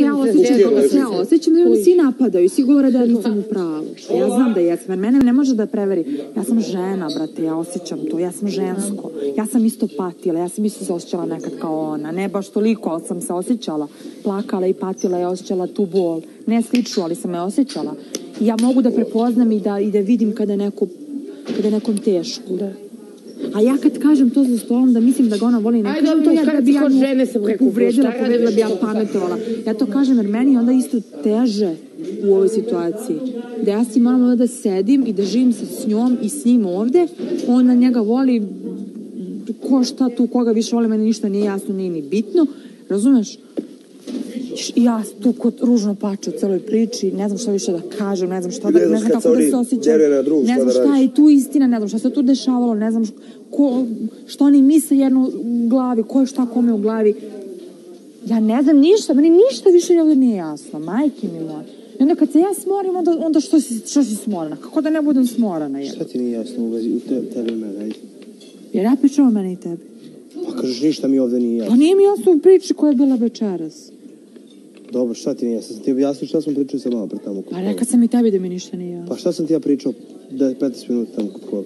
ja osjećam, da se ja osjećam da svi napadaju, svi govore da ja nisam u pravu. Ja znam da jesam, jer mene ne može da preveri. Ja sam žena, brate, ja osjećam to, ja sam žensko. Ja sam isto patila, ja sam isto se osjećala nekad kao ona. Ne baš toliko, ali sam se osjećala. Plakala i patila i osjećala tu bol. Ne sliču, ali sam je osjećala. I ja mogu da prepoznam i da, i da vidim kada je neko kada je nekom teško. Da. A ja kad kažem to za stolom da mislim da ga ona voli, ne Ajde, kažem to ja da bi ja nju žene sam rekao, uvredila, povredila bi ja pametovala. Ja to kažem jer meni onda isto teže u ovoj situaciji. Da ja si moram da sedim i da živim sa s njom i s njim ovde, ona njega voli ko šta tu, koga više voli, meni ništa nije jasno, nije ni bitno, razumeš? Ja tu kod ružno pače u celoj priči, ne znam šta više da kažem, ne znam šta da, Ne znam kako da se osjećam, ne šta znam da šta je tu istina, ne znam šta se tu dešavalo, ne znam ko, što oni misle jedno u glavi, ko je šta kome u glavi. Ja ne znam ništa, meni ništa više ovdje nije jasno, majke mi moje. I onda kad se ja smorim, onda, onda što, si, što si smorana? Kako da ne budem smorana? Je? Šta ti nije jasno u vezi u te, tebi i mene. Jer ja pričam o meni i tebi. Pa kažeš ništa mi ovde nije Pa jasno. nije mi jasno u priči koja je bila večeras. Dobro, šta ti nije? Sam ti objasnio šta smo pričali sa malo pre tamo kod Pa rekao sam i tebi da mi ništa nije. Pa šta sam ti ja pričao da 15 minuta tamo kod kola?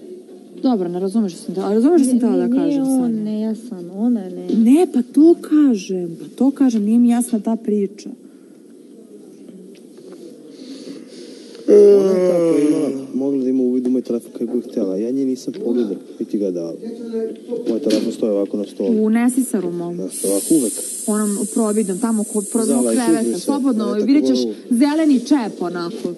Dobro, ne razumeš što sam te, ali razumeš što sam tela da kažem Nije on Sanja? nejasan, ona je ne. Ne, pa to kažem, pa to kažem, nije mi jasna ta priča. Ona je tako imala, mogla da moj telefon kako je htjela. Ja nje nisam pogledao, niti ga dao. Moj telefon stoje ovako na stolu. U nesisaru mom. Da, stoje ovako uvek. Onom providnom, tamo kod i kreveta. Slobodno, vidjet ćeš zeleni čep onako.